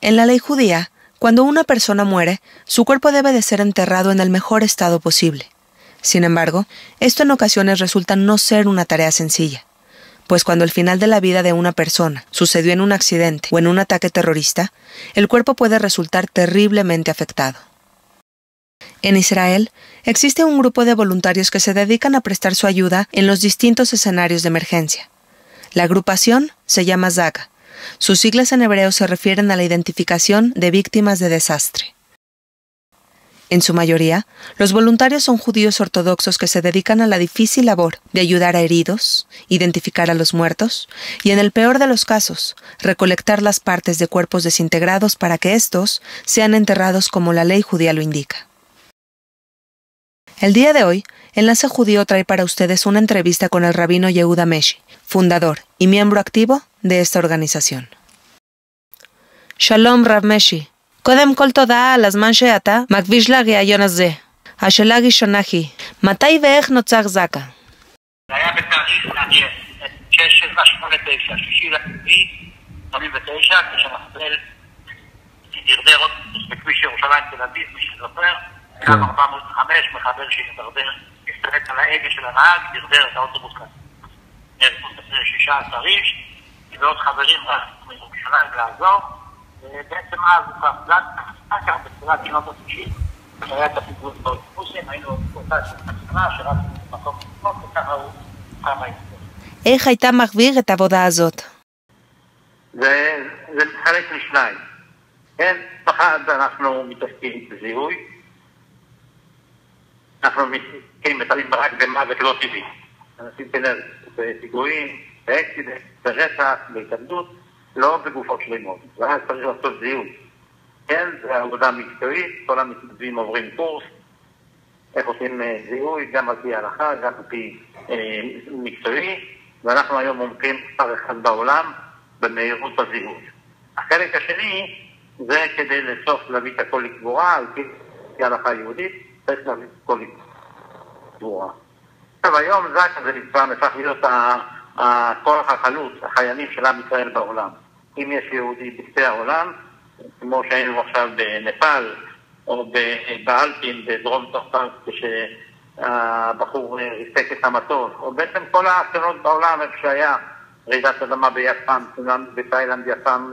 En la ley judía, cuando una persona muere, su cuerpo debe de ser enterrado en el mejor estado posible. Sin embargo, esto en ocasiones resulta no ser una tarea sencilla, pues cuando el final de la vida de una persona sucedió en un accidente o en un ataque terrorista, el cuerpo puede resultar terriblemente afectado. En Israel, existe un grupo de voluntarios que se dedican a prestar su ayuda en los distintos escenarios de emergencia. La agrupación se llama Zaga. Sus siglas en hebreo se refieren a la identificación de víctimas de desastre. En su mayoría, los voluntarios son judíos ortodoxos que se dedican a la difícil labor de ayudar a heridos, identificar a los muertos y, en el peor de los casos, recolectar las partes de cuerpos desintegrados para que éstos sean enterrados como la ley judía lo indica. El día de hoy, Enlace Judío trae para ustedes una entrevista con el rabino Yehuda Meshi, fundador y miembro activo de esta organización. Shalom Rav Meshi. קודם כל תודה על הזמן שאתה מקדיש לראיון הזה. השאלה הראשונה היא, מתי ואיך נוצר זק"א? זה היה בתאריך מעניין, 6789, שישי לרביעי, 89, כשמחבל דרדר בכביש ירושלים תל אביב, מי שזוכר, קו 405, מחבל שהתדרדר, הסתלק על ההגה של הנהג, דרדר את האוטובוס כאן. נהרגו 16 איש, ועוד חברים רק מירושלים לעזור. ובעצם אז הוא כבר אחר כך בתחילת שנות ה-90, כשהיה את הפיגור באוטובוסים, היינו באותה שנה שרק מקום לקנות, וככה הוא כמה הסתכל. איך היית מחביר את העבודה הזאת? זה מתחלק לשניים. כן, אנחנו מתעסקים בזיהוי, אנחנו מתעסקים מטפלים רק במוות לא טבעי. אנשים כנראה בפיגועים, ב-accident, ברצח, בהתאבדות. לא בגופות שלמות, ואז צריך לעשות זיהוי. כן, זו עבודה מקצועית, כל המתנדבים עוברים קורס, איך עושים זיהוי, גם על פי ההלכה, גם על פי אה, מקצועי, ואנחנו היום מומחים מספר אחד בעולם במהירות בזיהוי. החלק השני זה כדי לסוף להביא את הכל לקבורה, על פי ההלכה היהודית, את הכל לקבורה. עכשיו היום זק"א זה נקרא, נהפך להיות הכוח החלוץ, החיילים של עם ישראל בעולם. אם יש יהודי בקצה העולם, כמו שהיינו עכשיו בנפאל, או באלפין בדרום צרפת, כשהבחור ריסק את המטוס, או בעצם כל האסונות בעולם, איפה שהיה רעידת אדמה ביפן, בתאילנד, יפן,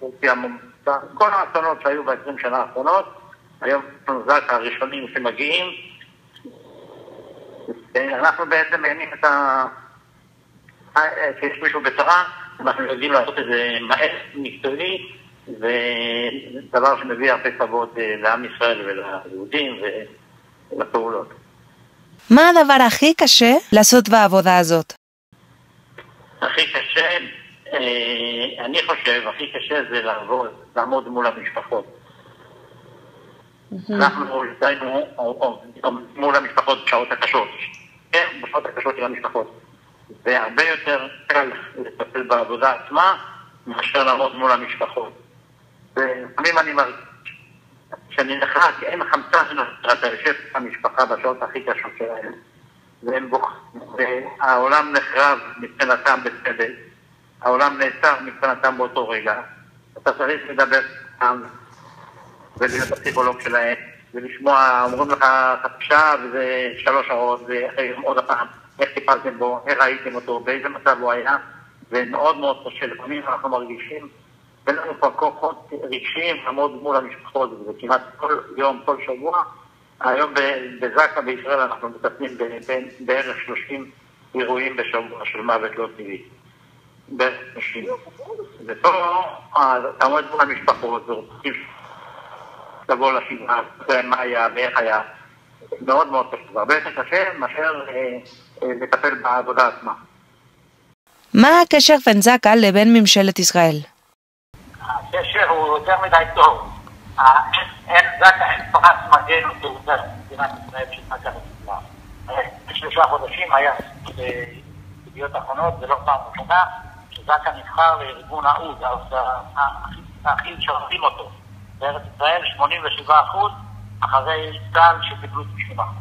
טורקיה, מומצא, כל האסונות שהיו ב-20 שנה האחרונות, היום זק הראשונים שמגיעים, אנחנו בעצם מיינים את ה... כשיש מישהו בצרה, אנחנו יודעים לעשות את זה מהר, מקצועי, ודבר שמביא הרבה כבוד לעם ישראל וליהודים ולפעולות. מה הדבר הכי קשה לעשות בעבודה הזאת? הכי קשה, אני חושב, הכי קשה זה לעבוד, לעמוד מול המשפחות. אנחנו דיינו מול המשפחות בשעות הקשות, כן, בשעות הקשות של המשפחות. זה הרבה יותר קל לטפל בעבודה עצמה מאשר לעמוד מול המשפחות. ולפעמים אני מרגיש שאני כי אין חמצן, אתה יושב במשפחה בשעות הכי קשות שלהם, והם בוכים, והעולם נחרב מבחינתם בצדק, העולם נעצר מבחינתם באותו רגע, אתה צריך לדבר איתם ולהיות הפסיכולוג שלהם, ולשמוע, אומרים לך חצי וזה שלוש שעות, ואחרי עוד פעם. איך טיפלתם בו, איך ראיתם אותו, באיזה מצב הוא היה, ומאוד מאוד קשה, לפעמים אנחנו מרגישים, אין לנו כבר כוחות רגשיים לעמוד מול המשפחות, וזה כמעט כל יום, כל שבוע. היום בזק"א בישראל אנחנו מטפלים בערך 30 אירועים בשבוע של מוות לא טבעי. בערך 30. ופה אתה עומד מול המשפחות ורוצים לבוא לשבעה, מה היה ואיך היה. מאוד מאוד חשוב, הרבה יותר קשה מאשר לטפל בעבודה עצמה. מה הקשר בין זק"א לבין ממשלת ישראל? הקשר הוא יותר מדי טוב. אין זק"א, אין פרס מגן ותעודה במדינת ישראל של זק"א לסביבה. שלושה חודשים היה בידיעות אחרונות, זה לא פעם ראשונה, שזק"א נבחר לארגון האוד, הכי שרבים אותו. בארץ ישראל 87 אחוז אחרי צה"ל שקיבלו 90 אחוז.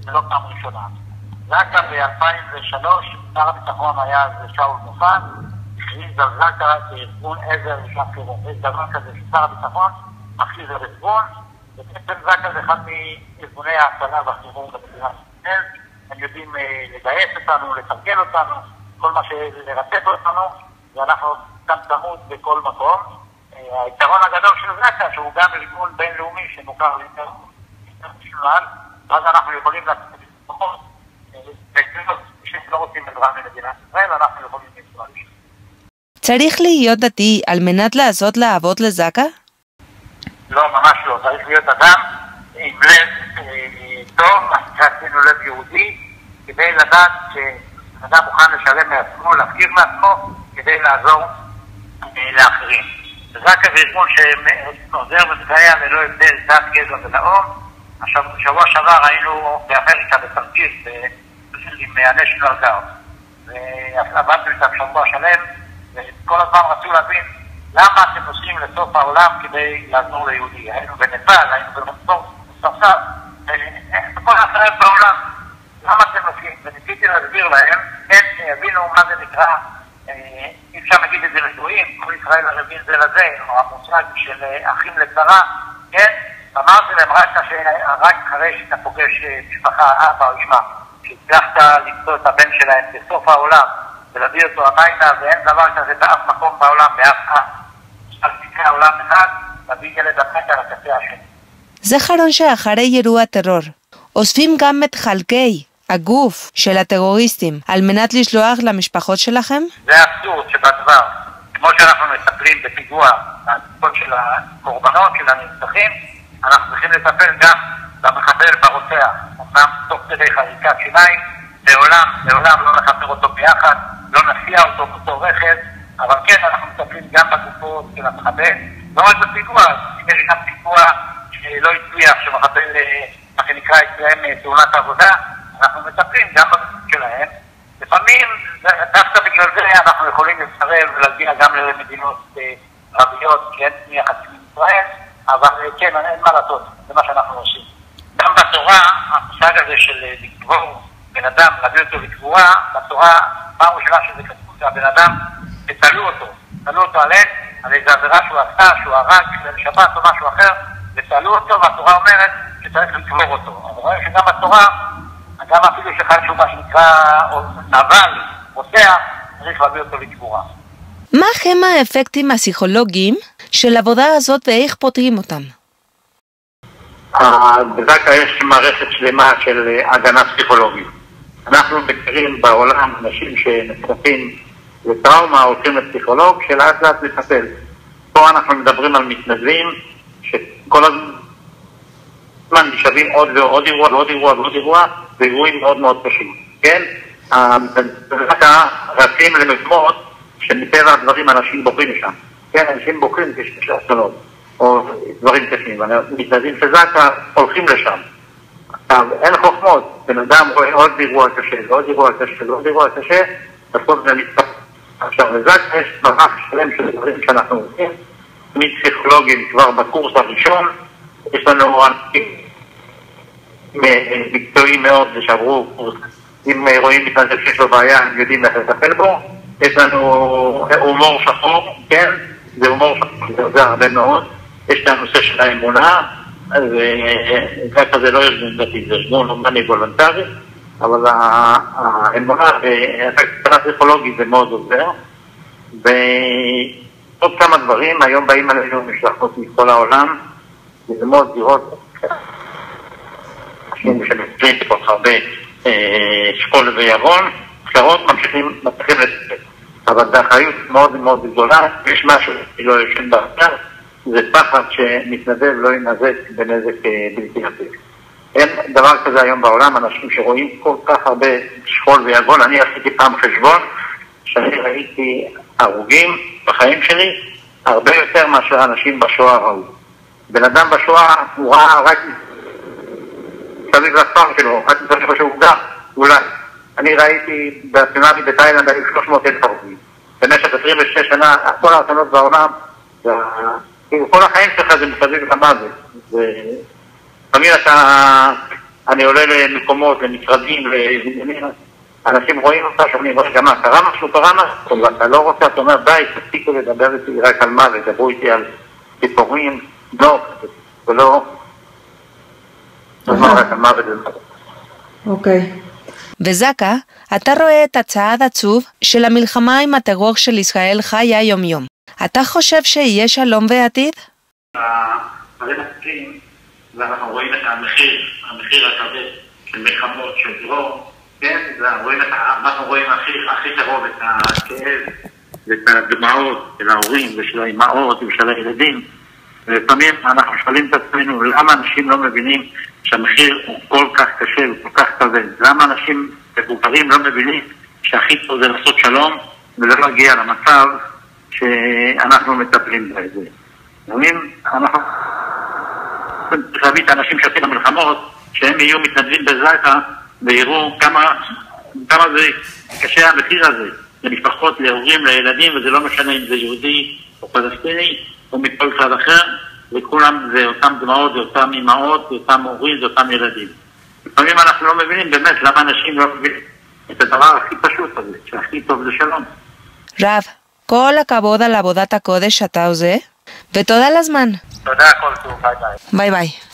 זה לא פעם ראשונה. זק"א ב-2003, שר הביטחון היה אז שאול מופז, הכריז על זק"א כארגון עזר לשעת חירום. יש דבר כזה ששר הביטחון מכריז על ארגון, ובעצם זק"א זה אחד מארגוני ההצלה והחירום במדינת ישראל. הם יודעים לגייס אותנו, לתרגל אותנו, כל מה שלרצף אותנו, ואנחנו גם צמוד בכל מקום. היתרון הגדול של זק"א שהוא גם ארגון בינלאומי שמוכר לאינטרנשיונל, ואז אנחנו יכולים לעשות את משפחות, שלא רוצים עזרה ממדינת ישראל, אנחנו יכולים לנסוע לשם. צריך להיות דתי על מנת לעשות לאבות לזק"א? לא, ממש לא. צריך להיות אדם עם לב טוב, שעשינו לב יהודי, כדי לדעת שאדם מוכן לשלם מעצמו, להפקיר מעצמו, כדי לעזור לאחרים. זק"א זה ארגון שעוזר ומסייע ללא הבדל דת, גזע ולאום. בשבוע שעבר היינו באמריקה בתרגיל עם ה-National Guard, ועבדנו איתם שבוע שלם, וכל הזמן רצו להבין למה אתם נוסעים לסוף העולם כדי לעזור ליהודי. היינו בנפאל, היינו במספסר, בכל האחרים בעולם. למה אתם נוסעים? וניסיתי להסביר להם, הם יבינו מה זה נקרא, אי אפשר להגיד את זה לגויים, כל ישראל ערבים זה לזה, או המושג של אחים לצרה, כן? אמרתי להם רק אחרי שאתה פוגש משפחה, אבא או אמא, שהצלחת למצוא את הבן שלהם בסוף העולם ולהביא אותו הביתה, ואין דבר כזה באף מקום בעולם, באף עם. על קצה העולם אחד, להביא ילד הביתה לקצה השני. זכרון שאחרי אירוע טרור, אוספים גם את חלקי הגוף של הטרוריסטים על מנת לשלוח למשפחות שלכם? זה האבסורד שבדבר. כמו שאנחנו מטפלים בפיגוע, של הקורבנות, של הנרצחים, אנחנו צריכים לטפל גם במחבל ברוצח. אמנם תוך כדי חריקת שיניים, לעולם, לעולם לא נחבר אותו ביחד, לא נסיע אותו באותו רכב, אבל כן, אנחנו מטפלים גם בגופו של המחבל, לא רק בפיגוע, יש גם פיגוע שלא הצליח, שמחבל, מה שנקרא אצלם תאונת עבודה, אנחנו מטפלים גם בגופות שלהם. לפעמים, דווקא בגלל זה אנחנו יכולים לסרב ולהגיע גם למדינות ערביות, כי אין עם ישראל, אבל כן, אין מה לעשות, זה מה שאנחנו עושים. גם בתורה, המושג הזה של לקבור בן אדם, להביא אותו לקבורה, בתורה, פעם ראשונה שזה כתוב, שהבן אדם, תתלו אותו, תלו אותו על עץ, על איזו עבירה שהוא עשה, שהוא הרג, שבת או משהו אחר, ותעלו אותו, והתורה אומרת שצריך לקבור אותו. אבל רואים שגם בתורה, גם אפילו שחל שהוא מה שנקרא נבל, רוצח, צריך להביא אותו לקבורה. מה הם האפקטים הפסיכולוגיים של העבודה הזאת ואיך פותרים אותם? בזק"א יש מערכת שלמה של הגנה פסיכולוגית. אנחנו מכירים בעולם אנשים שנחשפים לטראומה, הולכים לפסיכולוג, שלאט לאט לטפל. פה אנחנו מדברים על מתנדבים שכל הזמן נשאבים עוד ועוד אירוע ועוד אירוע ועוד אירוע, ואירועים מאוד מאוד קשים, כן? בזק"א רצים למקומות שמטבע הדברים אנשים בוכים שם. כן, אנשים בוכים כשיש אסונות. או דברים קשים. מתנדבים של זק"א הולכים לשם. אין חוכמות, בן אדם רואה עוד אירוע קשה, ועוד אירוע קשה, ועוד אירוע קשה, בסוף זה נתפס. עכשיו, לזק"א יש מערך שלם של דברים שאנחנו עושים, מפסיכולוגים כבר בקורס הראשון, יש לנו אנשים מקצועיים מאוד שעברו קורס, אם רואים מתנדב שיש לו בעיה, הם יודעים איך לטפל בו, יש לנו הומור שחור, כן, זה הומור שחור, זה הרבה מאוד. יש את הנושא של האמונה, וככה זה לא ארגון דתי, זה ארגון הומני וולונטרי, אבל האמונה והקטנה פסיכולוגית זה מאוד עוזר. ועוד כמה דברים, היום באים עלינו משלחות מכל העולם, ללמוד, לראות אנשים שמסתכלים כל כך הרבה שכול וירון, אחרות ממשיכים, מצליחים לטפל. אבל באחריות מאוד מאוד גדולה, יש משהו שלא יושן באתר, זה פחד שמתנדב לא ינזק בנזק בלתי הפיך. אין דבר כזה היום בעולם, אנשים שרואים כל כך הרבה שכול ויגון. אני עשיתי פעם חשבון שאני ראיתי הרוגים בחיים שלי הרבה יותר מאשר אנשים בשואה ראו. בן אדם בשואה הוא ראה רק מסביב לכפר שלו, רק מסביב איפה שהוא גר, אולי. אני ראיתי בצונאמי בתאילנד היו 300 אלף הרוגים. במשך 26 שנה, כל האסונות בעולם, כאילו כל החיים שלך זה מסביב למוות. לפעמים אתה, אני עולה למקומות, למשרדים, אנשים רואים אותה, שאומרים, רגע, מה, קרה משהו, קרה משהו, ואתה לא רוצה, אתה אומר, די, תפסיקו לדבר איתי רק על מוות, דברו איתי על ציפורים, נוק, ולא... אוקיי. וזקה, אתה רואה את הצעד עצוב של המלחמה עם הטרור של ישראל חיה יום-יום. אתה חושב שיהיה שלום בעתיד? ואנחנו רואים את המחיר, המחיר הכבד של מלחמות, של דרור, כן? אנחנו רואים הכי קרוב את הכאב ואת הדמעות של ההורים ושל האימהות ושל הילדים. ולפעמים אנחנו שואלים את עצמנו למה אנשים לא מבינים שהמחיר הוא כל כך קשה וכל כך כבד. למה אנשים מבוגרים לא מבינים שהכי טוב זה לעשות שלום ולא להגיע למצב שאנחנו מטפלים בזה. אנחנו צריך להביא את האנשים שעושים במלחמות, שהם יהיו מתנדבים בזק"א ויראו כמה, כמה זה קשה המחיר הזה למשפחות, להורים, לילדים, וזה לא משנה אם זה יהודי או פלסטיני או מכל צד אחר, וכולם זה אותם דמעות, זה אותם אימהות, זה אותם הורים, זה אותם ילדים. לפעמים אנחנו לא מבינים באמת למה אנשים לא מבינים את הדבר הכי פשוט הזה, שהכי טוב זה שלום. רב, כל הכבוד על עבודת הקודש שאתה עושה, ותודה על הזמן. תודה, כל טוב, ביי ביי. ביי ביי.